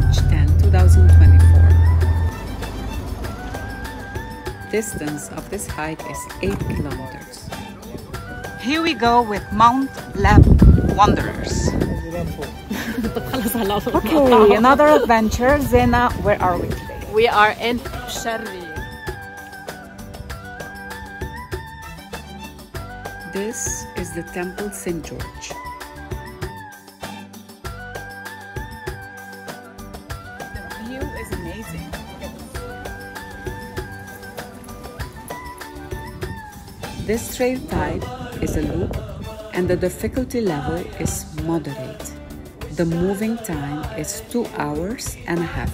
March 10, 2024. Distance of this hike is 8 kilometers. Here we go with Mount Lab Wanderers. Okay, another adventure. Zena, where are we today? We are in Bsharri. This is the Temple St. George. This trail type is a loop and the difficulty level is moderate. The moving time is 2 hours and a half.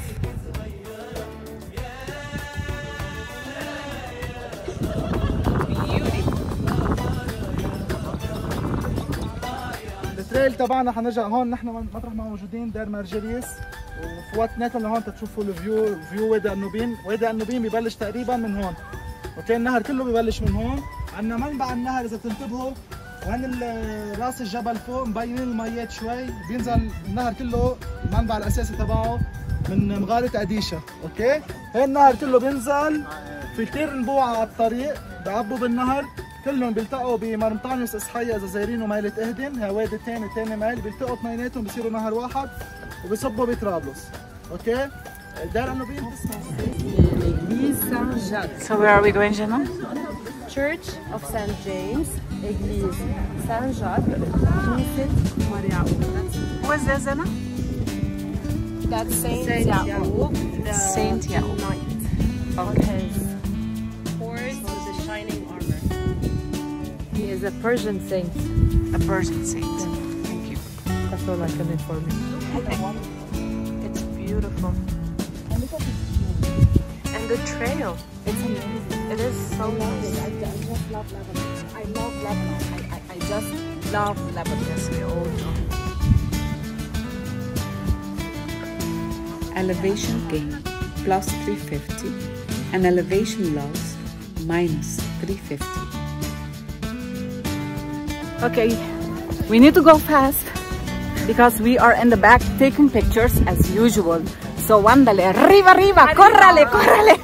التريل تبعنا حنرجع هون. نحن مطرح ما موجودين دير مرجليس وفوتناكم لهون تشوفوا الفيو فيو وادي النوبين. وادي النوبين ببلش تقريبا من هون. أوكي؟ النهر كله ببلش من هون. عندنا منبع النهر إذا بتنتبهوا وين رأس الجبل فوق مبينين الميات شوي بينزل النهر كله المنبع الاساسي تبعه من مغارة اديشا أوكي؟ هي النهر كله بينزل في كثير نبوع على الطريق بيعبوا بالنهر كلهم بيلتقوا بمرمطانيوس إصحية اذا زايرينه ميلة أهدن هي وادي ثاني ثاني ميل بيلتقوا اثنيناتهم بصيروا نهر واحد وبيصبوا بطرابلس أوكي؟ دار أنه بين So where are we going, Jenna? Church of St. James, Église Saint-Jacques, Knesset Mariam. What's this, Zena? That's Saint, Yaakov, the Saint Yaakov. knight. Okay. Horse with the shining armor. He is a Persian saint. A Persian saint. Thank you. That's all I can inform you. It's beautiful. And the trail. It's amazing. It is so nice. I just love Lebanon. I love Lebanon. I, I, I just love Lebanon. Yes, we all do. Elevation gain plus 350 and elevation loss minus 350. Okay, we need to go fast because we are in the back taking pictures as usual. So, ándale, arriba, arriba, córrale, córrale.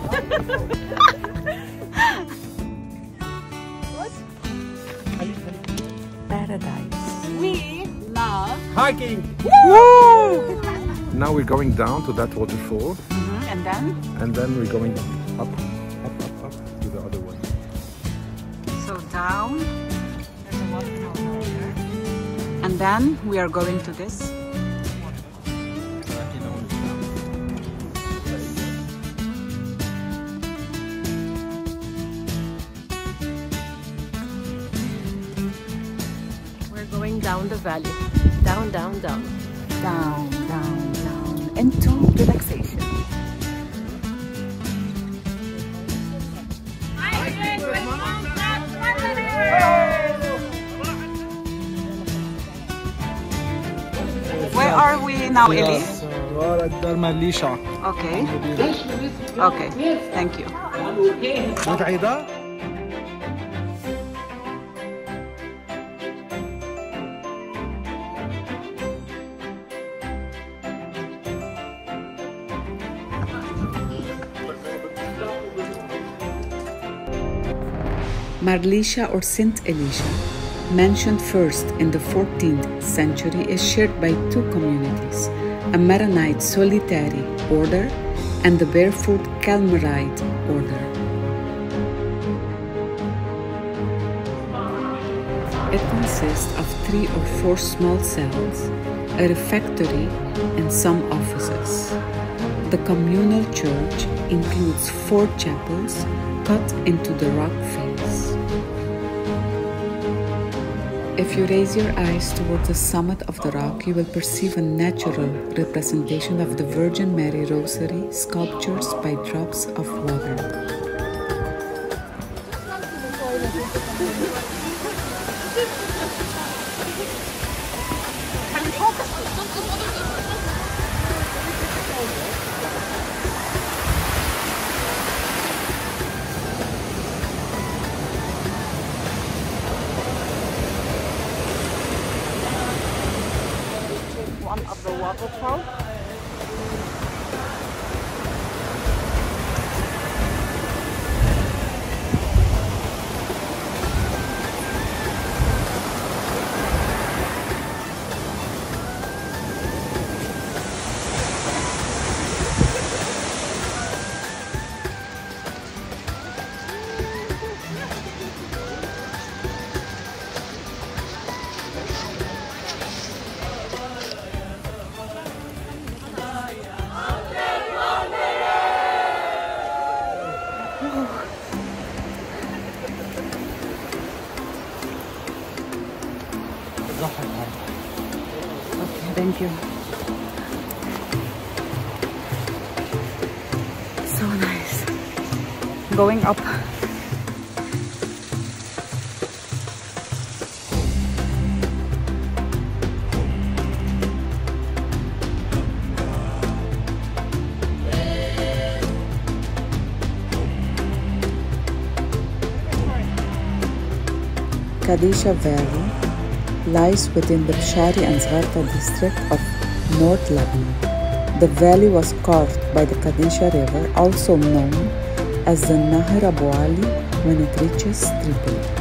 Paradise. We love Hiking! Now we're going down to that waterfall mm-hmm, And then, and then we're going up, up, up, up to the other one. so down. There's a waterfall down there. And then we are going to this. going down the valley. Down, down, down. Down, down, down. And to relaxation. Where are we now, Elise? Okay. Okay. Thank you. Mar Lisha or Saint Elisha, mentioned first in the 14th century, is shared by two communities a Maronite solitary order and the barefoot Carmelite order. It consists of three or four small cells, a refectory, and some offices. The communal church includes four chapels cut into the rock face. If you raise your eyes towards the summit of the rock, you will perceive a natural representation of the Virgin Mary Rosary sculptures by drops of water. One of thank you. So nice. Going up. Kadisha Valley lies within the Bsharri and Zgharta district of North Lebanon. The valley was carved by the Kadisha River, also known as the Nahar Abu Ali, when it reaches Tripoli.